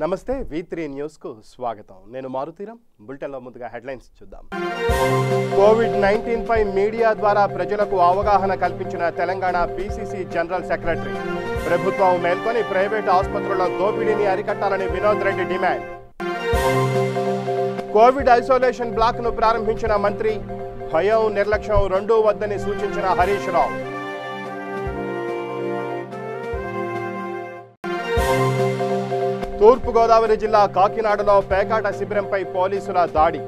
నమస్తే V three న్యూస్కు స్వాగతం. నేను మారుతీరం. బులెటిన్లో ముందుగా హెడ్లైన్స్ చూద్దాం. కోవిడ్ నైన్టీన్ పై మీడియా ద్వారా ప్రజలకు అవగాహన కల్పించిన తెలంగాణ పీసీసీ జనరల్ సెక్రటరీ. ప్రభుత్వం మేల్కొని ప్రైవేట్ ఆసుపత్రుల దోపిడీని అరికట్టాలని Vinod Reddy demand. Covid isolation బ్లాక్ను ప్రారంభించిన మంత్రి భయం నిర్లక్ష్యం రెండూ వద్దని సూచించిన హరీష్ రావు. తూర్పుగోదావరి జిల్లా కాకినాడలో పేకాట శిబిరంపై పోలీసుల దాడి.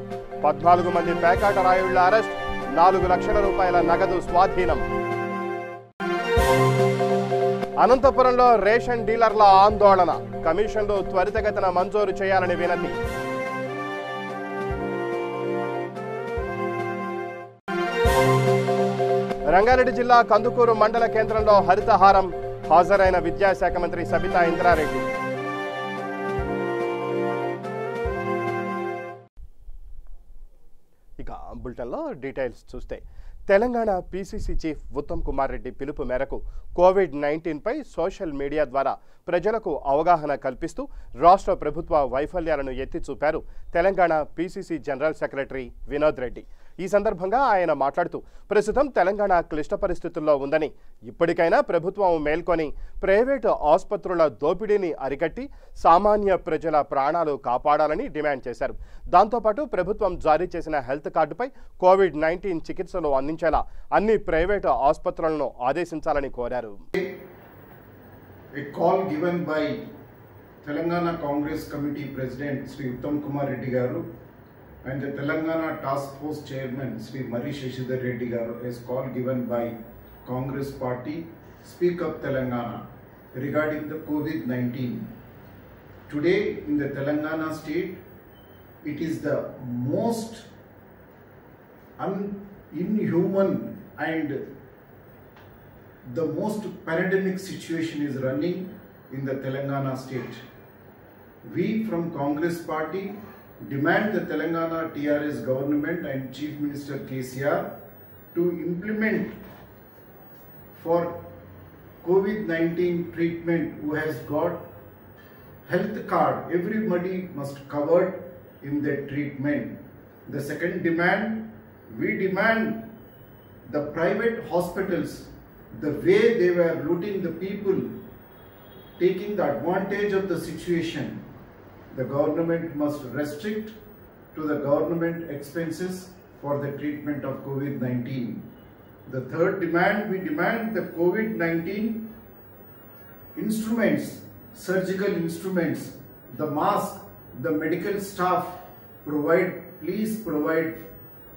పద్నాలుగు మంది పేకాట రాయుళ్ళ అరెస్ట్ నాలుగు లక్షల రూపాయల నగదు స్వాధీనం. అనంతపురంలో రేషన్ డీలర్ల ఆందోళన కమిషన్లు త్వరితగతిన మంజూరు చేయాలని వినతి. రంగారెడ్డి జిల్లా కందుకూరు మండల కేంద్రంలో హరితహారం హాజరైన విద్యాశాఖ మంత్రి సబితా ఇంద్రారెడ్డి. బులెటిన్లో డీటెయిల్స్ చూస్తే తెలంగాణ పీసీసీ చీఫ్ ఉత్తమ్ కుమార్ రెడ్డి పిలుపు మేరకు కోవిడ్ నైన్టీన్పై సోషల్ మీడియా ద్వారా ప్రజలకు అవగాహన కల్పిస్తూ రాష్ట్ర ప్రభుత్వ వైఫల్యాలను ఎత్తి చూపారు Telangana PCC general secretary Vinod Reddy. ఈ సందర్భంగా ఆయన మాట్లాడుతూ ప్రస్తుతం తెలంగాణ క్లిష్ట పరిస్థితుల్లో ఉందని ఇప్పటికైనా ప్రభుత్వం మేల్కొని ప్రైవేటు ఆసుపత్రుల దోపిడీని అరికట్టి సామాన్య ప్రజల ప్రాణాలు కాపాడాలని డిమాండ్ చేశారు. దాంతోపాటు ప్రభుత్వం జారీ చేసిన హెల్త్ కార్డుపై కోవిడ్ నైన్టీన్ చికిత్సలు అందించేలా అన్ని ప్రైవేటు ఆసుపత్రులను ఆదేశించాలని కోరారు. A call given by Telangana Congress Committee President Sri Uttam Kumar Reddy Garu and the Telangana Task Force Chairman Sri Mari Shashidhar Reddy Garu is call given by Congress Party Speak Up Telangana regarding the COVID-19. Today in the Telangana state, it is the most inhuman and the most pandemic situation is running in the Telangana state. We from Congress party demand the Telangana TRS government and Chief Minister KCR to implement for COVID-19 treatment who has got health card, everybody must covered in the treatment. The second demand, we demand the private hospitals, the way they were looting the people, taking the advantage of the situation, the government must restrict to the government expenses for the treatment of COVID-19. The third demand, we demand the COVID-19 instruments, surgical instruments, the mask, the medical staff provide, please provide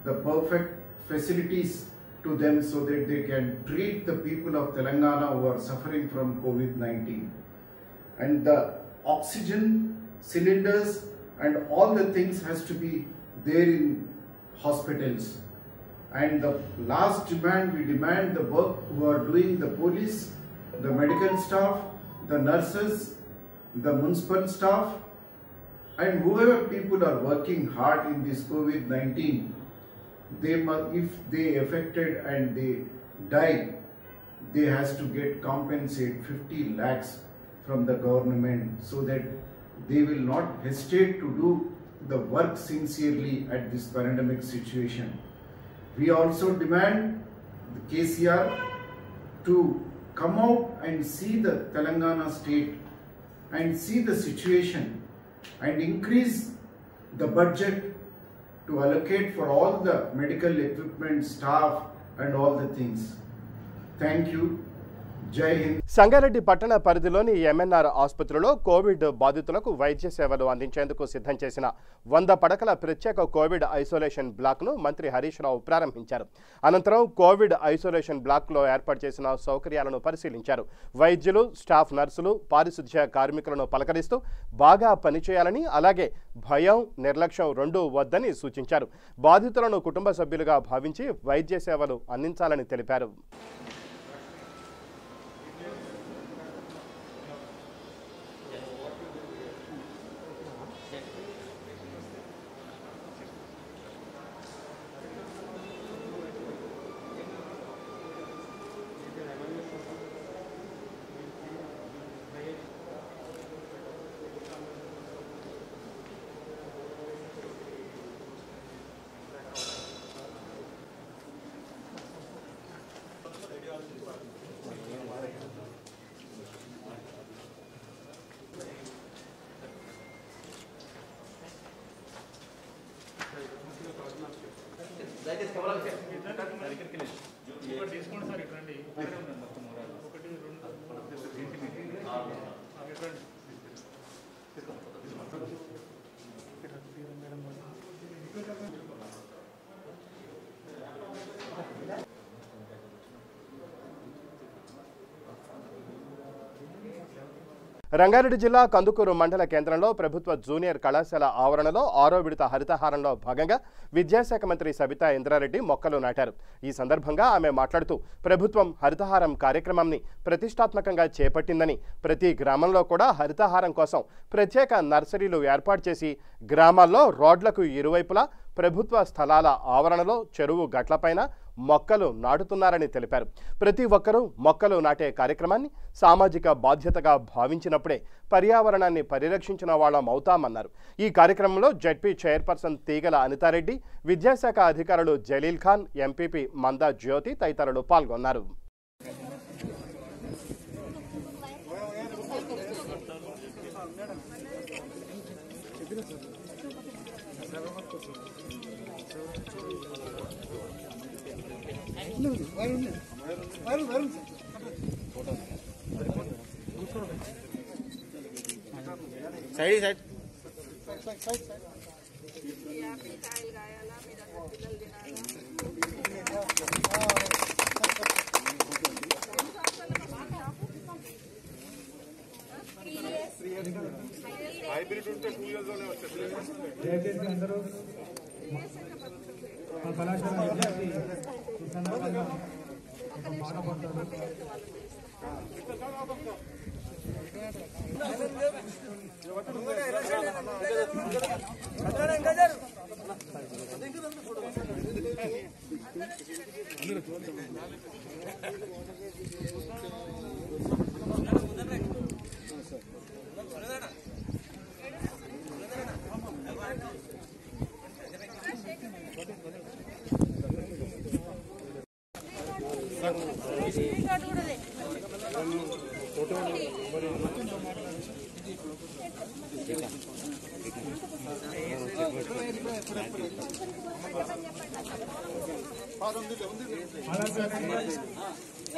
the perfect facilities to them so that they can treat the people of Telangana who are suffering from COVID-19. And the oxygen cylinders and all the things has to be there in hospitals. And the last demand, we demand the work who are doing the police, the medical staff, the nurses, the municipal staff, and whoever people are working hard in this COVID-19, they must, if they affected and they die, they has to get compensate 50 lakhs from the government so that they will not hesitate to do the work sincerely at this pandemic situation. We also demand the KCR to come out and see the Telangana state and see the situation and increase the budget to allocate for all the medical equipment, staff and all the things. Thank you. Sangareddy పట్టణ పరిధిలోని MNR ఆసుపత్రిలో Covid బాధితులకు వైద్య సేవలు అందించేందుకు సిద్ధం చేసిన వంద పడకల ప్రత్యేక కోవిడ్ ఐసోలేషన్ బ్లాక్ను మంత్రి హరీష్ రావు ప్రారంభించారు. అనంతరం కోవిడ్ ఐసోలేషన్ బ్లాక్లో ఏర్పాటు చేసిన సౌకర్యాలను పరిశీలించారు. వైద్యులు స్టాఫ్ నర్సులు పారిశుధ్య కార్మికులను పలకరిస్తూ బాగా పనిచేయాలని అలాగే భయం నిర్లక్ష్యం రెండూ వద్దని సూచించారు. బాధితులను కుటుంబ సభ్యులుగా భావించి వైద్య సేవలు అందించాలని తెలిపారు. తీసుకోండి సార్ ఇట్లాంటి రంగారెడ్డి జిల్లా కందుకూరు మండల కేంద్రంలో ప్రభుత్వ జూనియర్ కళాశాల ఆవరణలో ఆరో విడత హరితహారంలో భాగంగా విద్యాశాఖ మంత్రి సబితా ఇంద్రారెడ్డి మొక్కలు నాటారు. ఈ సందర్భంగా ఆమె మాట్లాడుతూ ప్రభుత్వం హరితహారం కార్యక్రమాన్ని ప్రతిష్టాత్మకంగా చేపట్టిందని ప్రతి గ్రామంలో కూడా హరితహారం కోసం ప్రత్యేక నర్సరీలు ఏర్పాటు చేసి గ్రామాల్లో రోడ్లకు ఇరువైపులా ప్రభుత్వ స్థలాల ఆవరణలో చెరువు గట్లపైన మొక్కలు నాటుతున్నారని తెలిపారు. ప్రతి ఒక్కరూ మొక్కలు నాటే కార్యక్రమాన్ని సామాజిక బాధ్యతగా భావించినప్పుడే పర్యావరణాన్ని పరిరక్షించిన వాళ్ళం అవుతామన్నారు. ఈ కార్యక్రమంలో జడ్పీ చైర్పర్సన్ తీగల అనితారెడ్డి విద్యాశాఖ అధికారులు జలీల్ ఖాన్ ఎంపీపీ మందా జ్యోతి తదితరులు పాల్గొన్నారు. సైడ్ సైడ్ దయచేసి అందరూ మా కళాశాల విద్యార్థి ఈ సందర్భంగా ఒక పాట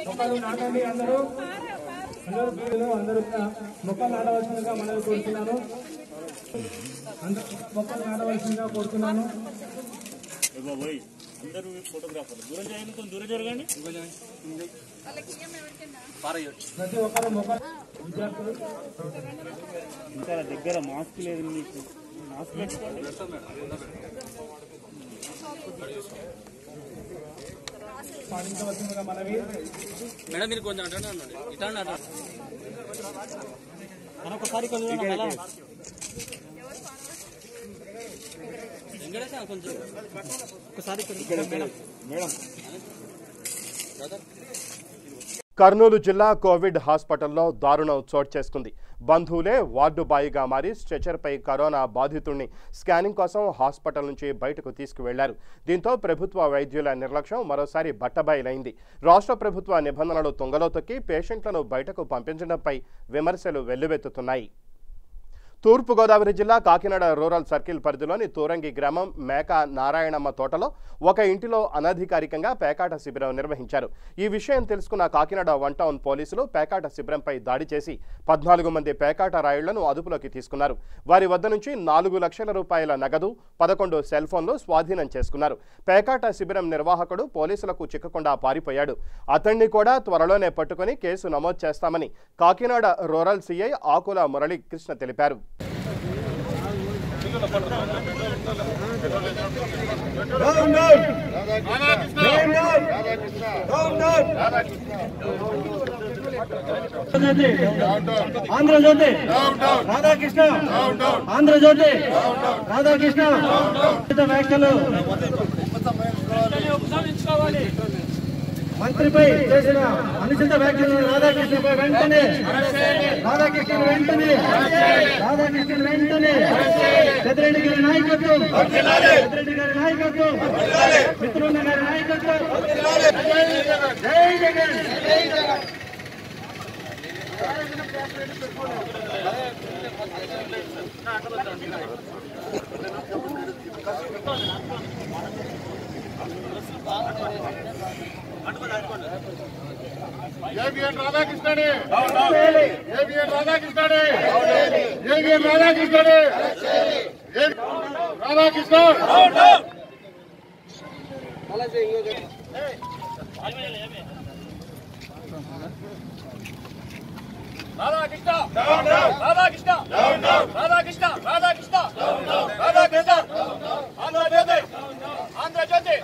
మొక్కలు నాటండి అందరూ. అందరూ అందరూ మొక్కలు నాటవలసిందిగా మనవి కోరుతున్నాను. అందరూ మొక్కలు నాటవలసిందిగా కోరుతున్నాను. అందరూ ఫోటోగ్రాఫర్లు. దూరం చేయండి కొంచెం దూరం జరగండి. ఇంకా దగ్గర మాస్క్ లేదు మీకు. మాస్క్ పెట్టుకోండి. మేడం మీరు కొంచెం అన్నాడు ఇట్లా ఒకసారి కొంచెం అలా వెంకటేశ్వర కొంచెం ఒకసారి ఇక్కడ మేడం మేడం కర్నూలు జిల్లా కోవిడ్ హాస్పిటల్లో దారుణం చోటు చేసుకుంది. బంధువులే వార్డు బాయిగా మారి స్ట్రెచర్పై కరోనా బాధితుడిని స్కానింగ్ కోసం హాస్పిటల్ నుంచి బయటకు తీసుకువెళ్ళారు. దీంతో ప్రభుత్వ వైద్యుల నిర్లక్ష్యం మరోసారి బట్టబయలైంది. రాష్ట్ర ప్రభుత్వ నిబంధనలు తుంగలో తొక్కి పేషెంట్లను బయటకు పంపించడంపై విమర్శలు వెల్లువెత్తుతున్నాయి. తూర్పుగోదావరి జిల్లా కాకినాడ రూరల్ సర్కిల్ పరిధిలోని తూరంగి గ్రామం మేక నారాయణమ్మ తోటలో ఒక ఇంటిలో అనధికారికంగా పేకాట శిబిరం నిర్వహించారు. ఈ విషయం తెలుసుకున్న కాకినాడ వన్ టౌన్ పోలీసులు పేకాట శిబిరంపై దాడి చేసి పద్నాలుగు మంది పేకాట రాయుళ్ళను అదుపులోకి తీసుకున్నారు. వారి వద్ద నుంచి నాలుగు లక్షల రూపాయల నగదు పదకొండు సెల్ ఫోన్లు స్వాధీనం చేసుకున్నారు. పేకాట శిబిరం నిర్వాహకుడు పోలీసులకు చిక్కకుండా పారిపోయాడు. అతన్ని కూడా త్వరలోనే పట్టుకుని కేసు నమోదు చేస్తామని కాకినాడ రూరల్ సీఐ ఆకుల మురళీకృష్ణ తెలిపారు. ఆంధ్రజ్యోతి. రాధాకృష్ణ. ఆంధ్రజ్యోతి. రాధాకృష్ణ. వ్యాఖ్యలు. మంత్రిపై చేసిన అనుచిత వ్యాఖ్యలను రాధాకృష్ణపై వెంటనే రాధాకృష్ణ వెంటనే రాధాకృష్ణ వెంటనే పెద్దరెడ్డి గారి నాయకత్వం పెద్దరెడ్డి గారి నాయకత్వం మిత్రున్న గారి నాయకత్వం జై జగన్ Thank you. ఏబిఎన్ రాధాకృష్ణని ఏబిఎన్ రాధాకృష్ణని ఏబిఎన్ రాధాకృష్ణని రాధాకృష్ణ. రాధాకృష్ణ. రాధాకృష్ణ. రాధాకృష్ణ. రాధాకృష్ణ. రాధాకృష్ణ. ఆంధ్రజ్యోతి. ఆంధ్రజ్యోతి.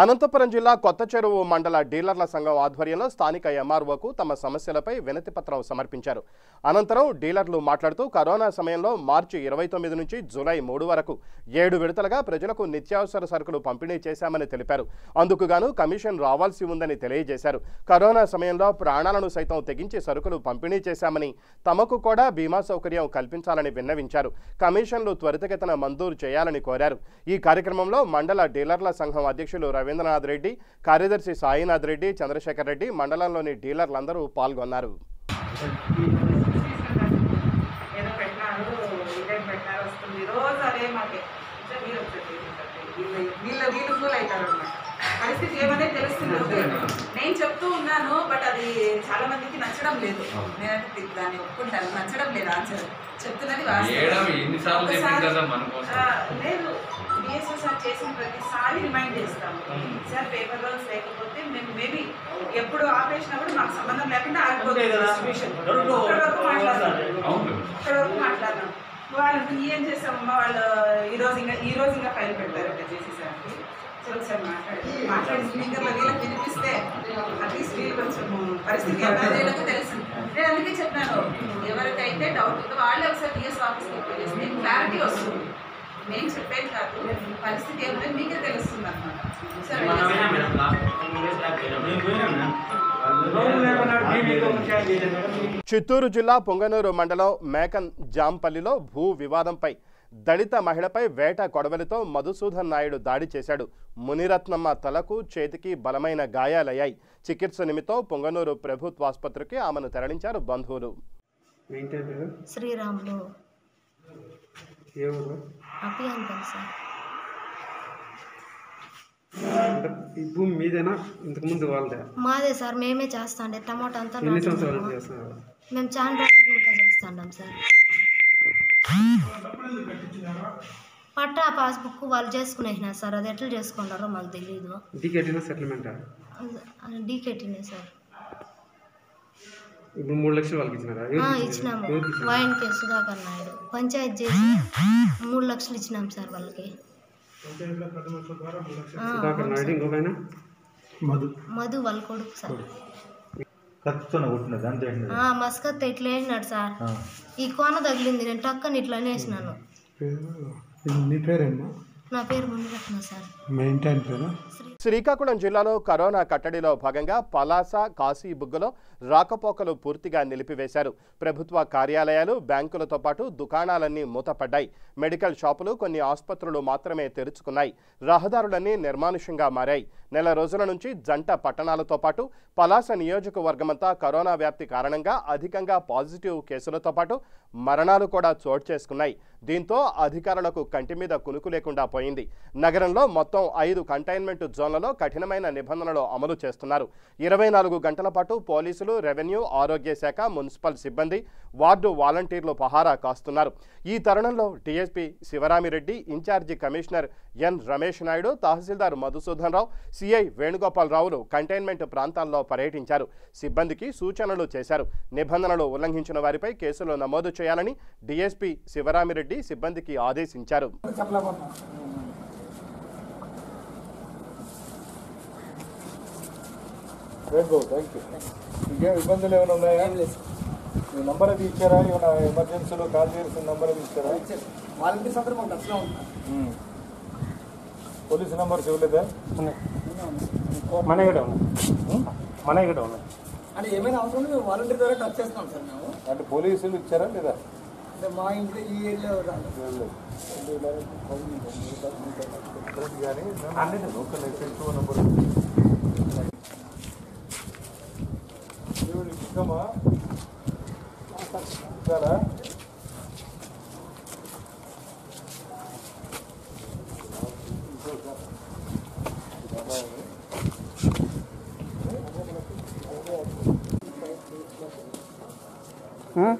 అనంతపురం జిల్లా కొత్త చెరువు మండల డీలర్ల సంఘం ఆధ్వర్యంలో స్థానిక ఎంఆర్ఓకు తమ సమస్యలపై వినతి పత్రం సమర్పించారు. అనంతరం డీలర్లు మాట్లాడుతూ కరోనా సమయంలో మార్చి ఇరవై తొమ్మిది నుంచి జూలై మూడు వరకు ఏడు విడతలుగా ప్రజలకు నిత్యావసర సరుకులు పంపిణీ చేశామని తెలిపారు. అందుకు గాను కమిషన్ రావాల్సి ఉందని తెలియజేశారు. కరోనా సమయంలో ప్రాణాలను సైతం తెగించి సరుకులు పంపిణీ చేశామని తమకు కూడా బీమా సౌకర్యం కల్పించాలని విన్నవించారు. కమిషన్లు త్వరితగతిన మంజూరు చేయాలని కోరారు. ఈ కార్యక్రమంలో మండల డీలర్ల సంఘం అధ్యక్షులు రవి రవీంద్రనాథ్ రెడ్డి కార్యదర్శి సాయినాథ్ రెడ్డి చంద్రశేఖర్ రెడ్డి మండలంలోని డీలర్లందరూ పాల్గొన్నారు. పరిస్థితి తెలుస్తుంది. నేను చెప్తూ ఉన్నాను బట్ అది చాలా మందికి నచ్చడం లేదు. దాన్ని ఒప్పుకుంటాను. నచ్చడం లేదు ఆన్సర్. చెప్తున్నది లేదు. డిఎస్ఓ సార్ చేసిన ప్రతిసారి రిమైండ్ చేస్తాము సార్ పేపర్ రోల్స్ లేకపోతే మేము మేబీ ఎప్పుడు ఆపేసినప్పుడు మాకు సంబంధం లేకుండా ఆగిపోతుంది డిస్ట్రిబ్యూషన్ అక్కడి వరకు మాట్లాడతాం అవును. అక్కడ వరకు మాట్లాడినాం వాళ్ళు ఏం చేస్తామమ్మా? వాళ్ళు ఈ రోజు ఇంకా ఈ రోజు ఇంకా ఫైల్ పెడతారట చేసేసరికి సరే ఒకసారి మాట్లాడి మాట్లాడి. స్పీకర్లో వీళ్ళకి వినిపిస్తే అట్లీస్ట్ వీళ్ళు కొంచెం పరిస్థితి ఎవరికైనా తెలుసు. నేను అందుకే చెప్పాను. ఎవరికైతే డౌట్ ఉందో వాళ్ళే ఒకసారి డిఎస్ ఆఫీస్కి పోయి చేస్తే క్లారిటీ వస్తుంది. నేను చెప్పేది కాదు. పరిస్థితి ఏమైనా మీకే తెలుస్తుంది అనమాట చిత్తూరు జిల్లా పొంగనూరు మండలం మేకన్ జాంపల్లిలో భూ వివాదంపై దళిత మహిళపై వేట కొడవలితో మధుసూదన్ నాయుడు దాడి చేశాడు. మునిరత్నమ్మ తలకు చేతికి బలమైన గాయాలయ్యాయి. చికిత్స నిమిత్తం పొంగనూరు ప్రభుత్వాసుపత్రికి ఆమెను తరలించారు బంధువులు. శ్రీరాములు. ఊరు అభియంతరం సార్. అంటే ఈ భూమి మీదేనా? ఇంతకు ముందు వాళ్ళదే. మాదే సార్ మేమే చేస్తాండే టమాటా అంతా ఎన్ని సంవత్సరాలు నాటుకున్నాము. చేస్తున్నారు? మేము చాలా రోజులు ఇంకా చేస్తాండాం సార్. పట్టా పాస్బుక్ వాళ్ళు చేసుకునేసినారు సార్. అది ఎట్లా చేసుకుంటారో మాకు తెలియదు డీకేటీనా సెటిల్మెంటా? డీకెట్టినే సార్. ఇప్పుడు మూడు లక్షలు వాళ్ళకి ఇచ్చినారా? ఇచ్చినాము. ఎవరికి ఇచ్చినారు? వైన్ కే సుధాకర్ నాయుడు. పంచాయతీ చేసి మూడు లక్షలు ఇచ్చినాం సార్ వాళ్ళకి. సుధాకర్ నాయుడు ఇంకొక ఆయన? మధు. వాళ్ళ కొడుకు సార్. కత్తితో కొట్టినది అంతే ఆ, మస్కత్ ఇట్లా వేసినాడు సార్? ఈ కోన తగిలింది నేను టక్కని ఇట్లా వేసినాను. నీ పేరేమ్మా? నా పేరు మునిరత్న సార్. మా ఇంటి ఆయన పేరు శ్రీకాకుళం జిల్లాలో కరోనా కట్టడిలో భాగంగా పలాస కాశీబుగ్గలో రాకపోకలు పూర్తిగా నిలిపివేశారు. ప్రభుత్వ కార్యాలయాలు బ్యాంకులతో పాటు దుకాణాలన్నీ మూతపడ్డాయి. మెడికల్ షాపులు కొన్ని ఆసుపత్రులు మాత్రమే తెరుచుకున్నాయి. రహదారులన్నీ నిర్మానుష్యంగా మారాయి. నెల రోజుల నుంచి జంట పట్టణాలతో పాటు పలాస నియోజకవర్గమంతా కరోనా వ్యాప్తి కారణంగా అధికంగా పాజిటివ్ కేసులతో పాటు మరణాలు కూడా చోటు చేసుకున్నాయి. దీంతో అధికారులకు కంటి మీద కునుకు లేకుండా పోయింది. నగరంలో మొత్తం ఐదు కంటైన్మెంట్ జోన్లలో కఠినమైన నిబంధనలు అమలు చేస్తున్నారు. ఇరవై నాలుగు గంటల పాటు పోలీసులు రెవెన్యూ ఆరోగ్య శాఖ మున్సిపల్ సిబ్బంది వార్డు వాలంటీర్లు పహారా కాస్తున్నారు. ఈ తరుణంలో DSP Sivarami Reddy incharge commissioner N Ramesh Naidu tahsildar Madhusudan Rao CI వేణుగోపాలరావులు containment ప్రాంతాల్లో పర్యటించారు. సిబ్బందికి సూచనలు చేశారు. నిబంధనలు ఉల్లంఘించిన వారిపై కేసులు నమోదు చేయాలని డీఎస్పీ శివరామిరెడ్డి సిబ్బందికి ఆదేశించారు. రైట్ బాబు థ్యాంక్ యూ ఇంకేం ఇబ్బందులు ఏమైనా ఉన్నాయా? నంబర్ అది ఇచ్చారా? ఏమైనా ఎమర్జెన్సీలో కాల్ నంబర్ అది ఇచ్చారా? వాలంటీర్స్ అందరూ మాకు టచ్లో ఉంటారు ఉమ్. పోలీస్ నంబర్స్ ఇవ్వలేదా? మన ఇక్కడ మన ఇక్కడ అంటే ఏమైనా అవసరం వాలంటీర్ ద్వారా టచ్ చేస్తాం సార్ మేము. అంటే పోలీసులు ఇచ్చారా లేదా? இந்த మాయింది ఈ ఏరియాలో రాదు కానీ అన్నీ లోకల్ ఎఫెక్ట్ నెంబర్ ఇస్తామా ఇస్తారా Huh?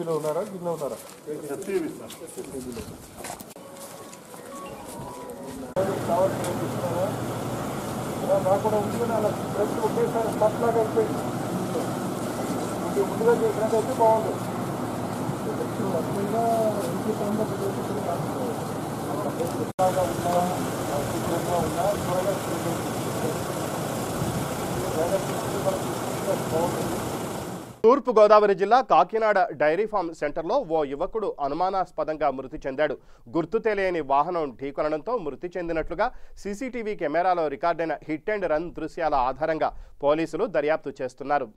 ఎస్సీబీలో ఉన్నారా? గిన్నె ఉన్నారా? ఎస్సీబీలో నాకు కూడా ఉంది అలా ప్రతి ఒకేసారి స్టాప్ లాగా అయిపోయింది ముందుగా చేసినట్టయితే బాగుంది అసలుగా ఇంటి సంబంధించిన లాగా ఉన్నా శుభ్రంగా ఉన్నా త్వరగా బాగుంటుంది తూర్పుగోదావరి జిల్లా కాకినాడ డైరీ ఫామ్ సెంటర్లో ఓ యువకుడు అనుమానాస్పదంగా మృతి చెందాడు. గుర్తు తెలియని వాహనం ఢీకొనడంతో మృతి చెందినట్లుగా సీసీటీవీ కెమెరాలో రికార్డైన హిట్ అండ్ రన్ దృశ్యాల ఆధారంగా పోలీసులు దర్యాప్తు చేస్తున్నారు.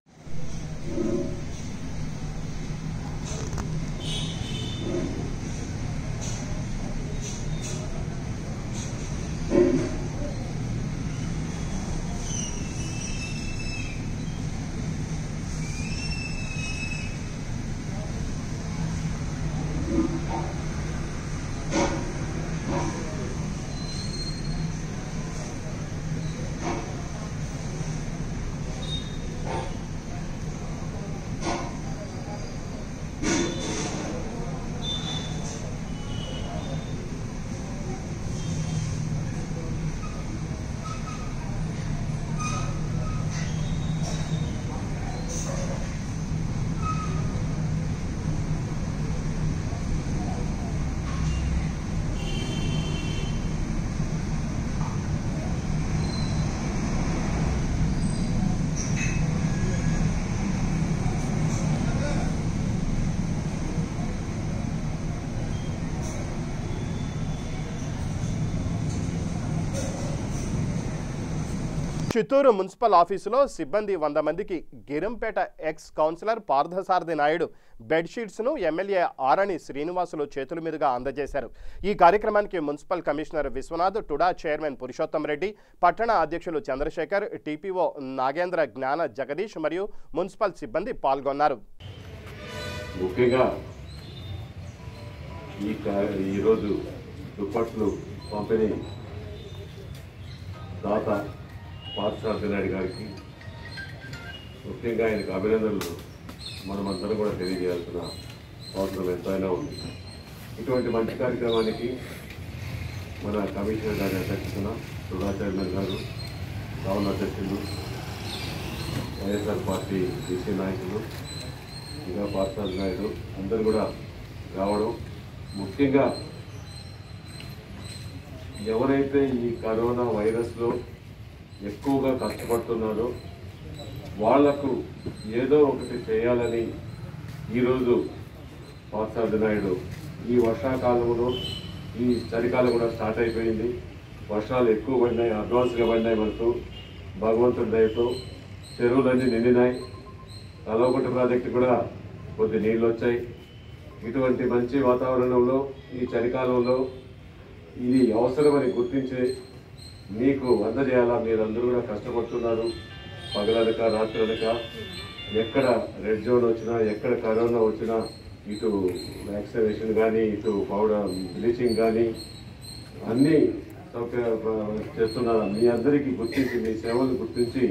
చిత్తూరు మున్సిపల్ ఆఫీసులో సిబ్బంది వంద మందికి గిరంపేట ఎక్స్ కౌన్సిలర్ పార్థసారథి నాయుడు బెడ్షీట్స్ను ఎమ్మెల్యే ఆరణి శ్రీనివాసులు చేతుల మీదుగా అందజేశారు. ఈ కార్యక్రమానికి municipal commissioner Vishwanath TUDA chairman Purushottam Reddy పట్టణ అధ్యక్షులు చంద్రశేఖర్ టీపీఓ నాగేంద్ర జ్ఞాన జగదీష్ మరియు మున్సిపల్ సిబ్బంది పాల్గొన్నారు. ముఖ్యంగా ఈ ఈరోజు దుప్పట్లు పంపిణీ దాత పార్థసారథి నాయుడు గారికి ముఖ్యంగా ఆయనకు అభినందనలు. మనమందరం కూడా తెలియజేయాల్సిన అవసరం ఎంతైనా ఉంది. ఇటువంటి మంచి కార్యక్రమానికి మన కమిషనర్ గారి అధ్యక్షతన సుధాచార్య గారు రావుల అధ్యక్షులు వైఎస్ఆర్ పార్టీ బీసీ నాయకులు ఇంకా పార్థసారథి నాయుడు అందరూ కూడా రావడం. ముఖ్యంగా ఎవరైతే ఈ కరోనా వైరస్లో ఎక్కువగా కష్టపడుతున్నారు. వాళ్ళకు ఏదో ఒకటి చేయాలని ఈరోజు పాసాది నాయుడు ఈ వర్షాకాలంలో ఈ చలికాలం కూడా స్టార్ట్ అయిపోయింది. వర్షాలు ఎక్కువ పడినాయి అడ్వాన్స్గా పడినాయి మనకు. భగవంతుడి దయతో చెరువులన్నీ నిండినాయి. కలవకుంట ప్రాజెక్టు కూడా కొద్ది నీళ్ళు వచ్చాయి. ఇటువంటి మంచి వాతావరణంలో ఈ చలికాలంలో ఇది అవసరమని గుర్తించి మీకు అందజేయాలా మీరందరూ కూడా కష్టపడుతున్నారు. పగలనక రాత్రనక ఎక్కడ రెడ్ జోన్ వచ్చినా ఎక్కడ కరోనా వచ్చినా ఇటు వ్యాక్సినేషన్ కానీ ఇటు పౌడర్ బ్లీచింగ్ కానీ అన్నీ సౌకర్య చేస్తున్నారు మీ అందరికీ గుర్తించి మీ సేవలు గుర్తించి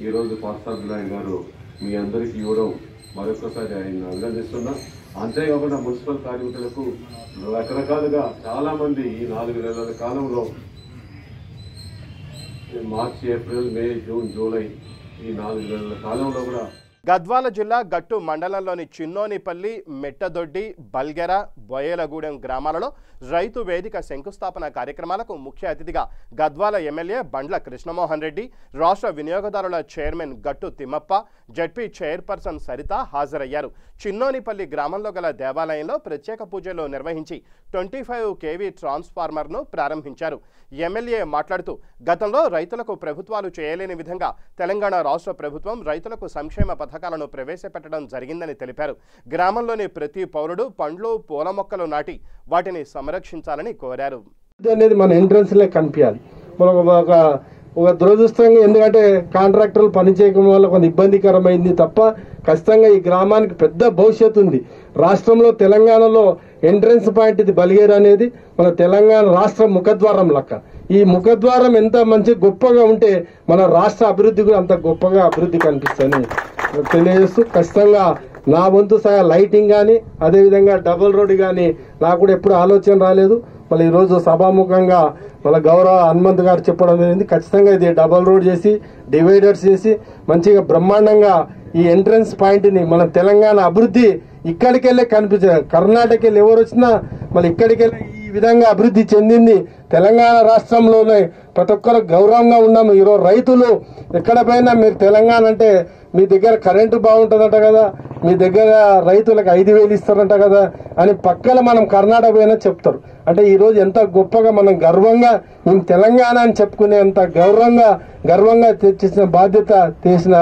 ఈరోజు పార్థసారథి నాయుడు గారు మీ అందరికీ ఇవ్వడం మరొకసారి ఆయన అభినందిస్తున్నా. అంతేకాకుండా మున్సిపల్ కార్మికులకు రకరకాలుగా చాలామంది ఈ నాలుగు నెలల కాలంలో March April May June July ఈ నాలుగు నెలల కాలంలో కూడా గద్వాల జిల్లా గట్టు మండలంలోని చిన్నోనిపల్లి మెట్టదొడ్డి బల్గెర బొయ్యలగూడెం గ్రామాలలో రైతు వేదిక శంకుస్థాపన కార్యక్రమాలకు ముఖ్య అతిథిగా గద్వాల ఎమ్మెల్యే బండ్ల కృష్ణమోహన్ రెడ్డి రాష్ట్ర వినియోగదారుల చైర్మన్ గట్టు తిమ్మప్ప జడ్పీ చైర్పర్సన్ సరిత హాజరయ్యారు. చిన్నోనిపల్లి గ్రామంలో గల దేవాలయంలో ప్రత్యేక పూజలు నిర్వహించి ట్వంటీ ఫైవ్ కేవీ ట్రాన్స్ఫార్మర్ను ప్రారంభించారు. ఎమ్మెల్యే మాట్లాడుతూ గతంలో రైతులకు ప్రభుత్వాలు చేయలేని విధంగా తెలంగాణ రాష్ట్ర ప్రభుత్వం రైతులకు సంక్షేమ పథకాలను ప్రవేశపెట్టడం జరిగిందని తెలిపారు. గ్రామంలోని ప్రతి పౌరుడు పండ్లు పూల మొక్కలు నాటి వాటిని సంరక్షించాలని కోరారు. అనేది మన ఎంట్రన్స్ లే కనిపించాలి మనం ఒక ఒక దురదృష్టంగా ఎందుకంటే కాంట్రాక్టర్లు పనిచేయడం వల్ల కొంత ఇబ్బందికరమైంది తప్ప ఖచ్చితంగా ఈ గ్రామానికి పెద్ద భవిష్యత్తు ఉంది. రాష్ట్రంలో తెలంగాణలో ఎంట్రన్స్ పాయింట్ ఇది బలిగేరు అనేది మన తెలంగాణ రాష్ట్ర ముఖద్వారం లెక్క. ఈ ముఖద్వారం ఎంత మంచి గొప్పగా ఉంటే మన రాష్ట్ర అభివృద్ధి కూడా అంత గొప్పగా అభివృద్ధి కనిపిస్తుంది తెలియజేస్తూ ఖచ్చితంగా నా వంతు సహా లైటింగ్ కానీ అదేవిధంగా డబుల్ రోడ్ కానీ నాకు కూడా ఎప్పుడు ఆలోచన రాలేదు. మళ్ళీ ఈరోజు సభాముఖంగా మళ్ళీ గౌరవ హనుమంత్ గారు చెప్పడం జరిగింది. ఖచ్చితంగా ఇది డబల్ రోడ్ చేసి డివైడర్స్ చేసి మంచిగా బ్రహ్మాండంగా ఈ ఎంట్రన్స్ పాయింట్ని మన తెలంగాణ అభివృద్ధి ఇక్కడికెళ్ళే కనిపించారు కనిపించదు కర్ణాటక వెళ్ళి ఎవరు వచ్చినా మళ్ళీ ఇక్కడికెళ్ళి ఈ విధంగా అభివృద్ధి చెందింది తెలంగాణ రాష్ట్రంలోనే ప్రతి ఒక్కరు గౌరవంగా ఉన్నాము. ఈరోజు రైతులు ఎక్కడ పోయినా మీరు తెలంగాణ అంటే మీ దగ్గర కరెంటు బాగుంటుందట కదా మీ దగ్గర రైతులకు ఐదు వేలు ఇస్తారంట కదా అని పక్కన మనం కర్ణాటక పోయినా చెప్తారు. అంటే ఈరోజు ఎంత గొప్పగా మనం గర్వంగా మేము తెలంగాణ అని చెప్పుకునేంత గౌరవంగా గర్వంగా తెచ్చిన బాధ్యత చేసిన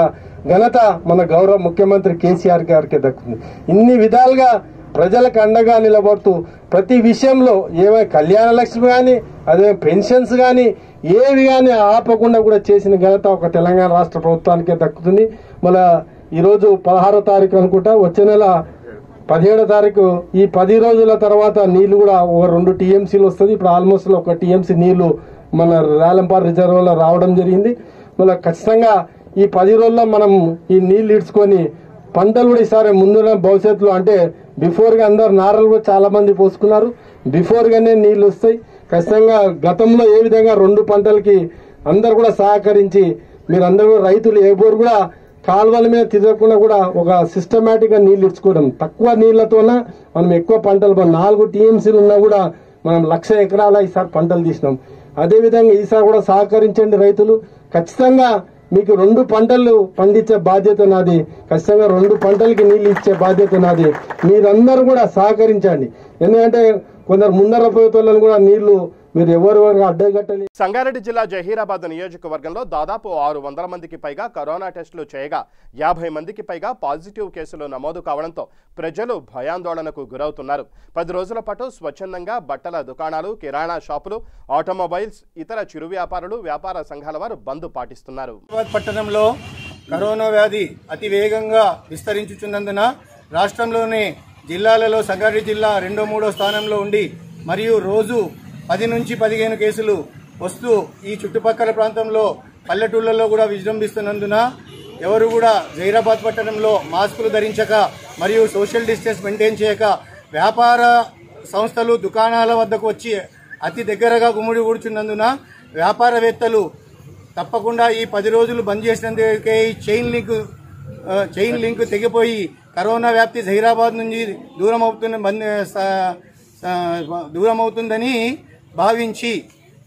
ఘనత మన గౌరవ ముఖ్యమంత్రి కేసీఆర్ గారికి దక్కుతుంది ఇన్ని విధాలుగా ప్రజలకు అండగా నిలబడుతూ ప్రతి విషయంలో ఏమై కళ్యాణ లక్ష్మి కానీ అదే పెన్షన్స్ కానీ ఏవి కానీ ఆపకుండా కూడా చేసిన ఘనత ఒక తెలంగాణ రాష్ట్ర ప్రభుత్వానికే దక్కుతుంది. మన ఈరోజు పదహారో తారీఖు అనుకుంటా వచ్చే నెల పదిహేడో తారీఖు ఈ పది రోజుల తర్వాత నీళ్ళు కూడా ఒక రెండు టీఎంసీలు వస్తుంది. ఇప్పుడు ఆల్మోస్ట్ ఒక టీఎంసీ నీళ్ళు మన రాలంపార్ రిజర్వ్లో రావడం జరిగింది. మళ్ళీ ఖచ్చితంగా ఈ పది రోజుల్లో మనం ఈ నీళ్ళు ఇడ్చుకొని పంటలు కూడా ఈసారి ముందున్న భవిష్యత్తులో అంటే బిఫోర్గా అందరు నారలు కూడా చాలా మంది పోసుకున్నారు. బిఫోర్గానే నీళ్ళు వస్తాయి. ఖచ్చితంగా గతంలో ఏ విధంగా రెండు పంటలకి అందరు కూడా సహకరించి మీరందరూ కూడా రైతులు ఏ బోరు కూడా కాలువల మీద తిరగకుండా కూడా ఒక సిస్టమేటిక్గా నీళ్ళు ఇచ్చుకోవడం. తక్కువ నీళ్ళతోన మనం ఎక్కువ పంటలు నాలుగు టీఎంసీలు ఉన్నా కూడా మనం లక్ష ఎకరాల ఈసారి పంటలు తీసినాం. అదేవిధంగా ఈసారి కూడా సహకరించండి రైతులు. ఖచ్చితంగా మీకు రెండు పంటలు పండించే బాధ్యత నాది. ఖచ్చితంగా రెండు పంటలకి నీళ్ళు ఇచ్చే బాధ్యత నాది. మీరందరూ కూడా సహకరించండి. ఎందుకంటే కొందరు ముందర పోయేతోళ్ళని కూడా నీళ్ళు మీరు సంగారెడ్డి జిల్లా జహీరాబాద్ నియోజకవర్గంలో దాదాపు ఆరు వందల మందికి పైగా కరోనా టెస్టులు చేయగా యాభై మందికి పైగా పాజిటివ్ కేసులు నమోదు కావడంతో ప్రజలు భయాందోళనకు గురవుతున్నారు. పది రోజుల పాటు స్వచ్ఛందంగా బట్టల దుకాణాలు కిరాణా షాపులు ఆటోమొబైల్స్ ఇతర చిరు వ్యాపారులు వ్యాపార సంఘాల వారు బంద్ పాటిస్తున్నారు. పట్టణంలో కరోనా వ్యాధి అతి వేగంగా విస్తరించుచున్నందున రాష్ట్రంలోని జిల్లాలలో సంగారెడ్డి జిల్లా రెండో మూడో స్థానంలో ఉండి మరియు రోజు పది నుంచి పదిహేను కేసులు వస్తూ ఈ చుట్టుపక్కల ప్రాంతంలో పల్లెటూళ్ళలో కూడా విజృంభిస్తున్నందున ఎవరు కూడా జైరాబాద్ పట్టణంలో మాస్కులు ధరించక మరియు సోషల్ డిస్టెన్స్ మెయింటైన్ చేయక వ్యాపార సంస్థలు దుకాణాల వద్దకు వచ్చి అతి దగ్గరగా గుమ్మిడి కూర్చున్నందున వ్యాపారవేత్తలు తప్పకుండా ఈ పది రోజులు బంద్ చేసినందుకే ఈ చైన్ లింక్ చైన్ లింక్ తెగిపోయి కరోనా వ్యాప్తి జహీరాబాద్ నుంచి దూరం అవుతున్న బంద్ దూరం అవుతుందని భావించి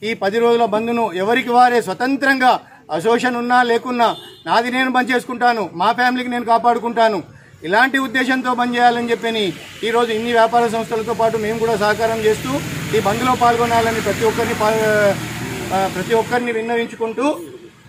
ఈ పది రోజుల బంధును ఎవరికి వారే స్వతంత్రంగా అసోసియేషన్ ఉన్నా లేకున్నా నాది నేను బంద్ చేసుకుంటాను మా ఫ్యామిలీకి నేను కాపాడుకుంటాను. ఇలాంటి ఉద్దేశంతో బంద్ చేయాలని చెప్పని ఈరోజు ఇన్ని వ్యాపార సంస్థలతో పాటు మేము కూడా సహకారం చేస్తూ ఈ బంద్లో పాల్గొనాలని ప్రతి ఒక్కరిని ప్రతి ఒక్కరిని విన్నవించుకుంటూ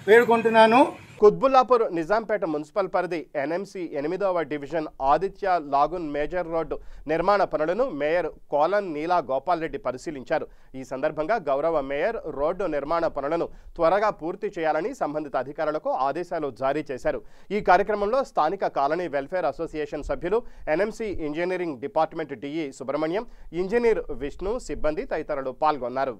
వేడుకుంటున్నాను. కుత్బుల్లాపూర్ నిజాంపేట మున్సిపల్ పరిధి ఎన్ఎంసి ఎనిమిదవ division Aditya Lagoon major road నిర్మాణ పనులను మేయర్ కోలన్ నీలా గోపాల్ రెడ్డి పరిశీలించారు. ఈ సందర్భంగా గౌరవ మేయర్ రోడ్డు నిర్మాణ పనులను త్వరగా పూర్తి చేయాలని సంబంధిత అధికారులకు ఆదేశాలు జారీ చేశారు. ఈ కార్యక్రమంలో స్థానిక కాలనీ వెల్ఫేర్ అసోసియేషన్ సభ్యులు NMC engineering department DE Subrahmanyam engineer Vishnu సిబ్బంది తదితరులు పాల్గొన్నారు.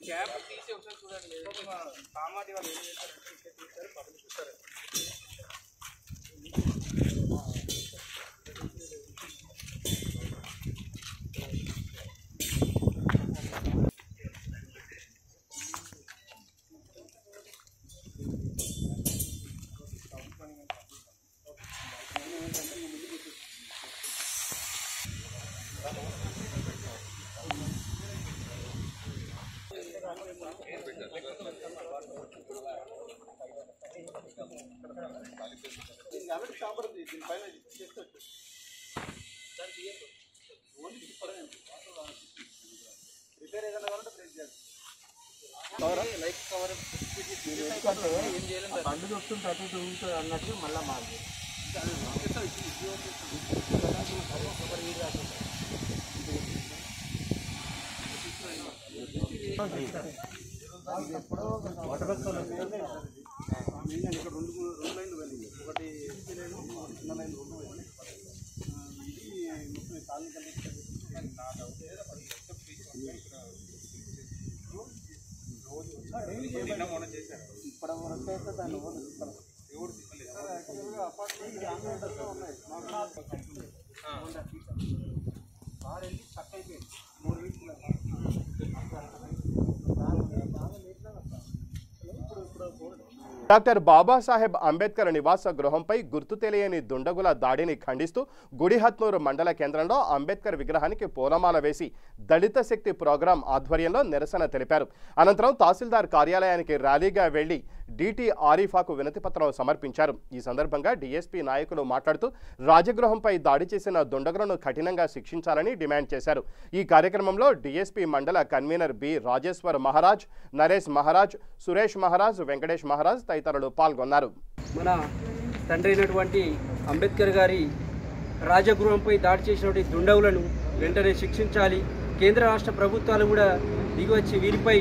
క్యాప్ తీసి ఒకసారి చూడండి సామాజిక వాళ్ళు ఏం చేస్తారంటే ఇక్కడ తీస్తారు పబ్లిక్ ఆల్రెడీ చాపర్ ఉంది దీనిపైన చేస్తే ఓన్లీ రిపేర్ ఏదైనా కావాలంటే బ్రేక్ చేయాలి కవర్ లైక్ కవర్ ఏం చేయలేదు బండి వస్తుంటే అటు అన్నట్టు మళ్ళీ మాది ఇక్కడ రెండు రెండు లైన్లు వెళ్ళింది ఒకటి లైన్ చిన్న లైన్ రెండు వెళ్ళింది ఇది మొత్తం కాలనీ కలిసి నా డౌట్ నిన్న వరకు అయితే దాన్ని ఎవరు వెళ్ళి అయిపోయింది మూడు డాక్టర్ బాబాసాహెబ్ అంబేద్కర్ నివాస గృహంపై గుర్తు తెలియని దుండగుల దాడిని ఖండిస్తూ గుడిహత్నూరు మండల కేంద్రంలో అంబేద్కర్ విగ్రహానికి పూలమాల వేసి దళిత శక్తి ప్రోగ్రాం ఆధ్వర్యంలో నిరసన తెలిపారు. అనంతరం తహసీల్దార్ కార్యాలయానికి ర్యాలీగా వెళ్ళి డిటి ఆరిఫాకు వినతిపత్రం సమర్పించారు. ఈ సందర్భంగా డీఎస్పీ నాయకులు మాట్లాడుతూ రాజగృహంపై దాడి చేసిన దుండగులను కఠినంగా శిక్షించాలని డిమాండ్ చేశారు. ఈ కార్యక్రమంలో డీఎస్పీ మండల కన్వీనర్ బి. రాజేశ్వర్ మహారాజ్ నరేష్ మహారాజ్ సురేష్ మహారాజ్ వెంకటేష్ మహారాజ్ తదితరులు పాల్గొన్నారు. మన తండ్రి అయినటువంటి అంబేద్కర్ గారి రాజగృహంపై దాడి చేసినటువంటి దుండగులను వెంటనే శిక్షించాలి. కేంద్ర రాష్ట్ర ప్రభుత్వాలు కూడా దిగివచ్చి వీరిపై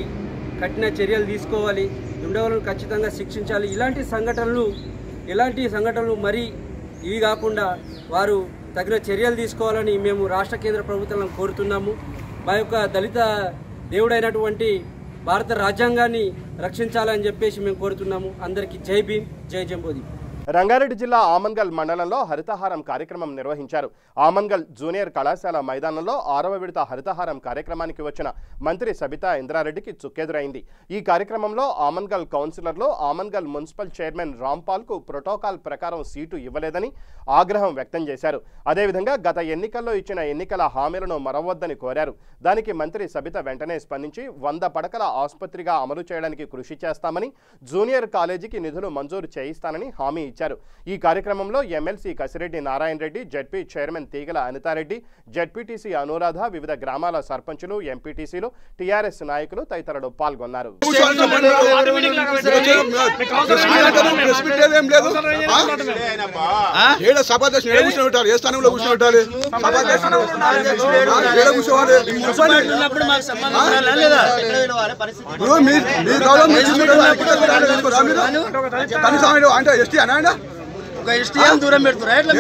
కఠిన చర్యలు తీసుకోవాలి. ఉండవలను ఖచ్చితంగా శిక్షించాలి. ఇలాంటి సంఘటనలు ఇలాంటి సంఘటనలు మరి ఇవి కాకుండా వారు తగిన చర్యలు తీసుకోవాలని మేము రాష్ట్ర కేంద్ర ప్రభుత్వాలను కోరుతున్నాము. మా యొక్క దళిత దేవుడైనటువంటి భారత రాజ్యాంగాన్ని రక్షించాలని చెప్పేసి మేము కోరుతున్నాము. అందరికీ జై భీమ్ జై జంబోది. రంగారెడ్డి జిల్లా ఆమన్గల్ మండలంలో హరితహారం కార్యక్రమం నిర్వహించారు. ఆమన్గల్ జూనియర్ కళాశాల మైదానంలో ఆరవ విడత హరితహారం కార్యక్రమానికి వచ్చిన మంత్రి సబితా ఇంద్రారెడ్డికి చుక్కెదురైంది. ఈ కార్యక్రమంలో ఆమన్గల్ కౌన్సిలర్లు ఆమన్గల్ మున్సిపల్ చైర్మన్ రాంపాల్కు ప్రోటోకాల్ ప్రకారం సీటు ఇవ్వలేదని ఆగ్రహం వ్యక్తం చేశారు. అదేవిధంగా గత ఎన్నికల్లో ఇచ్చిన ఎన్నికల హామీలను మరవద్దని కోరారు. దానికి మంత్రి సబిత వెంటనే స్పందించి వంద పడకల ఆసుపత్రిగా అమలు చేయడానికి కృషి చేస్తామని జూనియర్ కాలేజీకి నిధులు మంజూరు చేయిస్తానని హామీ ఇచ్చారు. ఈ కార్యక్రమంలో MLC Kasireddy Narayana Reddy ZP chairman Teegala Anitha Reddy ZPTC Anuradha వివిధ గ్రామాల సర్పంచులు ఎంపీటీసీలు టీఆర్ఎస్ నాయకులు తదితరులు పాల్గొన్నారు. ఏడ సభాధ్యక్షుడు ఏడ కూర్చొని పెట్టాలి ఏ స్థానంలో కూర్చొని పెట్టాలి సభాధ్యక్షుడు ఏడ కూర్చోవాలి ఇప్పుడు మీ- మీ గౌరవం మీరు మీరు? కనీసం ఆయన అంటే ఎస్టీ అని ఆయన ఒక ఎస్టీ దూరం పెడుతురా? ఎట్లా?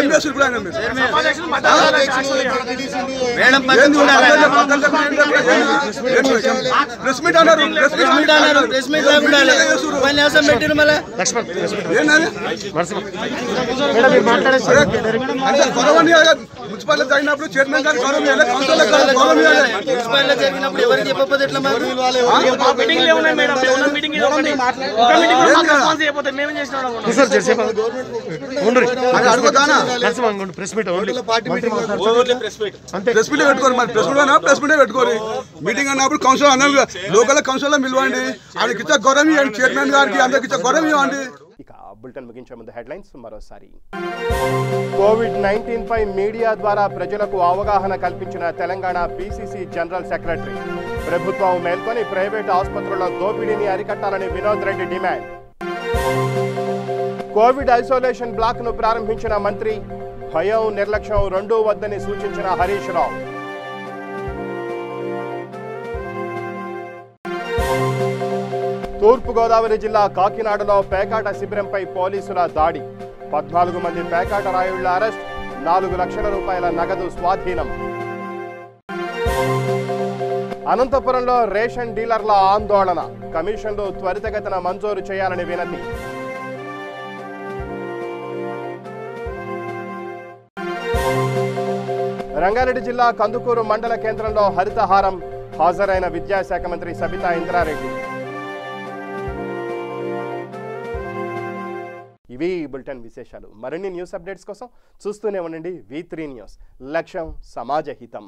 మేడం పద్ధతి-? ప్రెస్ మీట్ అన్నారు. ప్రెస్ మీట్ అన్నారు. ప్రెస్ మీట్ ఉండాలి. ఉపన్యాసం పెట్టిరు మళ్ళీ. మున్సిపాలిటీ జరిగినప్పుడు చైర్మన్ గారు గౌరవం ఇవ్వాలి కౌన్సిలర్ గారు గౌరవం ఇవ్వాలి మున్సిపాలిటీ జరిగినప్పుడు ఎవరికి చెప్పకపోతే ఎట్లా మరి మీటింగ్లే ఉన్నాయి మేడం. మీటింగ్ ఇది ఒకటి. ఒక మీటింగ్లో మాకు రెస్పాన్స్ చేయకపోతే మేమేం చేసినాం సార్ చేసేపా అది అడుగుతానా? Press meet only press meet. Press meet పెట్టుకోరు మరి. ప్రెస్ మీట్ ప్రెస్ మీట్ పెట్టుకోరు మీటింగ్ అన్నప్పుడు కౌన్సిల్ అన్నారు లోకల్ కౌన్సిలర్ పిలవండి. ఆయనకి ఇచ్చే గౌరవం ఇవ్వండి చైర్మన్ గారికి అందరికి ఇచ్చే గౌరవం ఇవ్వండి. ఇక బులెటిన్ ముగించే ముందు హెడ్లైన్స్ మరోసారి. కోవిడ్ నైన్టీన్ పై మీడియా ద్వారా ప్రజలకు అవగాహన కల్పించిన తెలంగాణ పీసీసీ జనరల్ సెక్రటరీ. ప్రభుత్వం మేల్కొని ప్రైవేట్ ఆసుపత్రుల దోపిడీని అరికట్టాలని Vinod Reddy demand. Covid isolation బ్లాక్ను ప్రారంభించిన మంత్రి భయం నిర్లక్ష్యం రెండూ వద్దని సూచించిన హరీష్ రావు. తూర్పుగోదావరి జిల్లా కాకినాడలో పేకాట శిబిరంపై పోలీసుల దాడి. పద్నాలుగు మంది పేకాట రాయుళ్ళ అరెస్ట్ నాలుగు లక్షల రూపాయల నగదు స్వాధీనం. అనంతపురంలో రేషన్ డీలర్ల ఆందోళన కమిషన్లు త్వరితగతిన మంజూరు చేయాలని వినతి. రంగారెడ్డి జిల్లా కందుకూరు మండల కేంద్రంలో హరితహారం హాజరైన విద్యాశాఖ మంత్రి సబితా ఇంద్రారెడ్డి. ఇవి బులెటిన్ విశేషాలు. మరిన్ని న్యూస్ అప్డేట్స్ కోసం చూస్తూనే ఉండండి వి త్రీ న్యూస్. లక్ష్యం సమాజ హితం.